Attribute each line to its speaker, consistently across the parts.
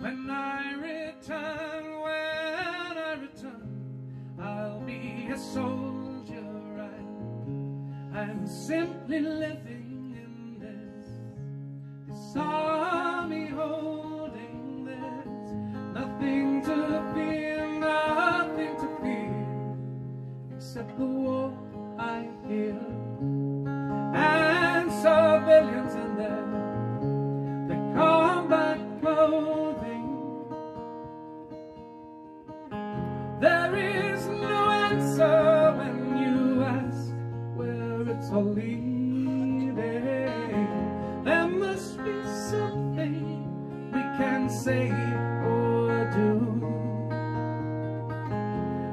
Speaker 1: When I return, when I return, I'll be a soldier. I, I'm simply living it's all leading. There must be something we can say or do.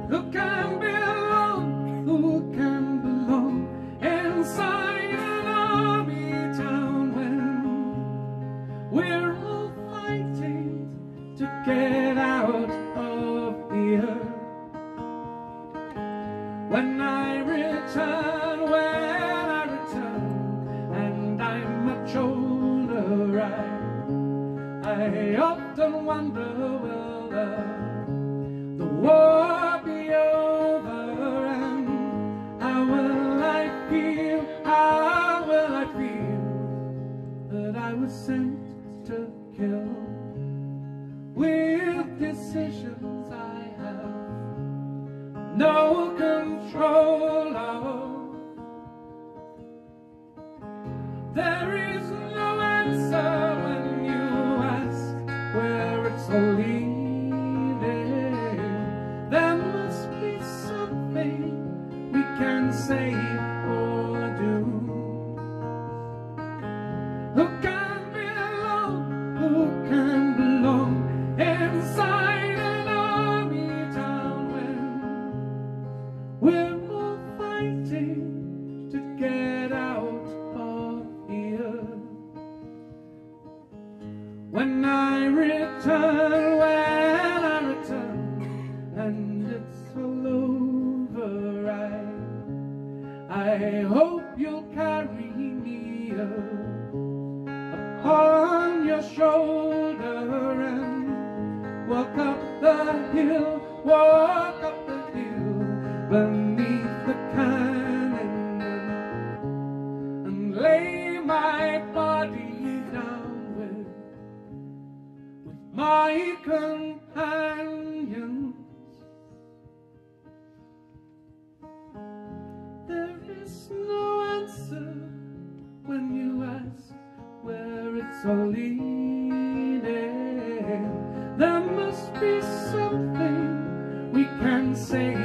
Speaker 1: Who can belong? Who can belong inside an army town when we're all fighting to get out of here? When I, often wonder, will the, the war be over, and how will I feel, how will I feel that I was sent to kill? With decisions I have no control of. There is all leading. There must be something we can say return, when I return, and it's all over, I, I hope you'll carry me upon your shoulder and walk up the hill, walk up the hill my companions. There is no answer when you ask where it's all leading. There must be something we can say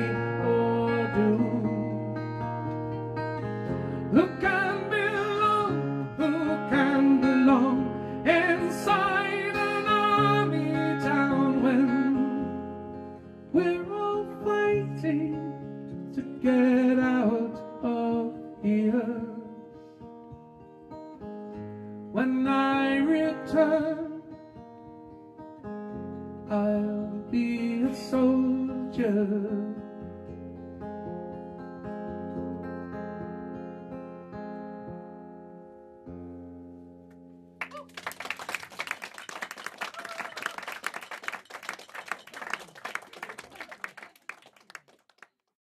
Speaker 1: get out of here? When I return, I'll be a soldier.